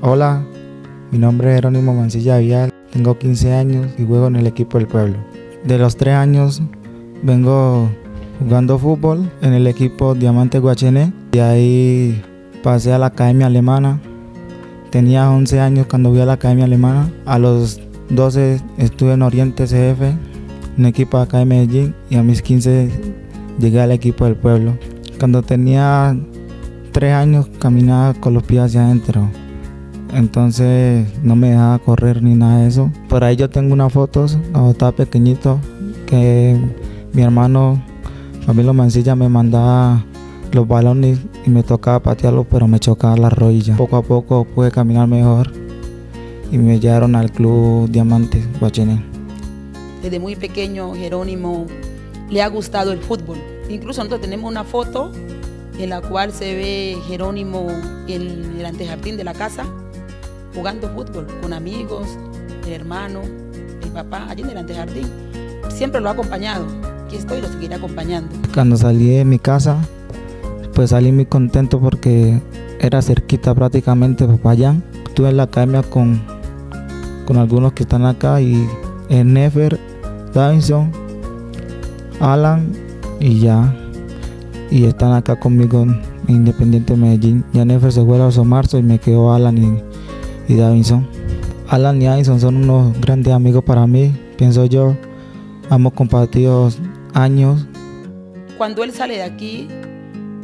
Hola, mi nombre es Jerónimo Mancilla Vial, tengo 15 años y juego en el equipo del pueblo. De los 3 años vengo jugando fútbol en el equipo Diamante Guachené y ahí pasé a la academia alemana. Tenía 11 años cuando fui a la academia alemana. A los 12 estuve en Oriente CF, un equipo acá de Medellín y a mis 15 llegué al equipo del pueblo. Cuando tenía 3 años caminaba con los pies hacia adentro entonces no me dejaba correr ni nada de eso. Por ahí yo tengo unas fotos cuando estaba pequeñito que mi hermano Camilo Mancilla me mandaba los balones y me tocaba patearlos, pero me chocaba la rodilla. Poco a poco pude caminar mejor y me llevaron al club Diamante Guachené. Desde muy pequeño Jerónimo le ha gustado el fútbol. Incluso nosotros tenemos una foto en la cual se ve Jerónimo en el antejardín de la casa jugando fútbol con amigos, el hermano, el papá, allí en el antejardín. Siempre lo ha acompañado. Aquí estoy y lo seguiré acompañando. Cuando salí de mi casa, pues salí muy contento porque era cerquita prácticamente allá. Estuve en la academia con, con algunos que están acá y en Nefer, Davinson, Alan y ya. Y están acá conmigo en Independiente Medellín. Ya Nefer se fue a marzo y me quedó Alan y y Davinson. Alan y Davinson son unos grandes amigos para mí, pienso yo. Hemos compartido años. Cuando él sale de aquí,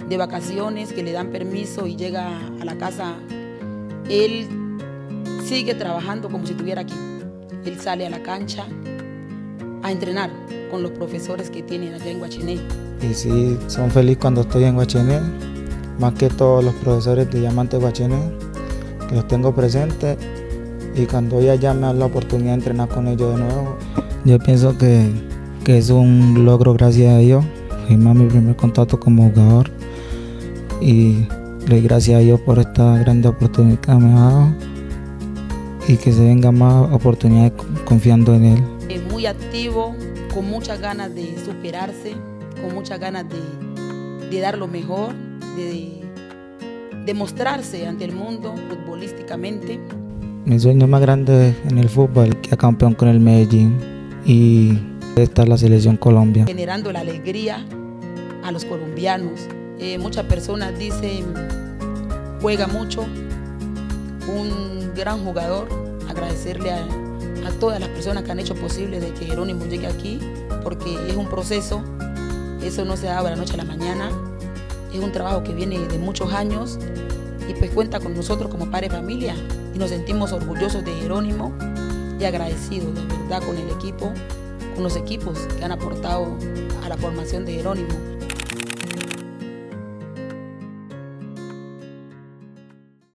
de vacaciones, que le dan permiso y llega a la casa, él sigue trabajando como si estuviera aquí. Él sale a la cancha a entrenar con los profesores que tienen allá en Guachiné. Y sí, son felices cuando estoy en Guachiné, más que todos los profesores de Diamante Guachiné los tengo presentes y cuando ella ya me da la oportunidad de entrenar con ellos de nuevo, yo pienso que, que es un logro gracias a Dios. Fue mi primer contacto como jugador y le doy gracias a Dios por esta grande oportunidad que me ha dado y que se venga más oportunidades confiando en él. Es muy activo, con muchas ganas de superarse, con muchas ganas de, de dar lo mejor, de demostrarse ante el mundo futbolísticamente. Mi sueño más grande en el fútbol que campeón con el Medellín y estar la selección Colombia. Generando la alegría a los colombianos. Eh, muchas personas dicen, juega mucho, un gran jugador, agradecerle a, a todas las personas que han hecho posible de que Jerónimo llegue aquí, porque es un proceso, eso no se da de la noche a la mañana, es un trabajo que viene de muchos años y pues cuenta con nosotros como padre familia y nos sentimos orgullosos de Jerónimo y agradecidos de verdad con el equipo, con los equipos que han aportado a la formación de Jerónimo.